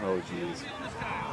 Oh, jeez.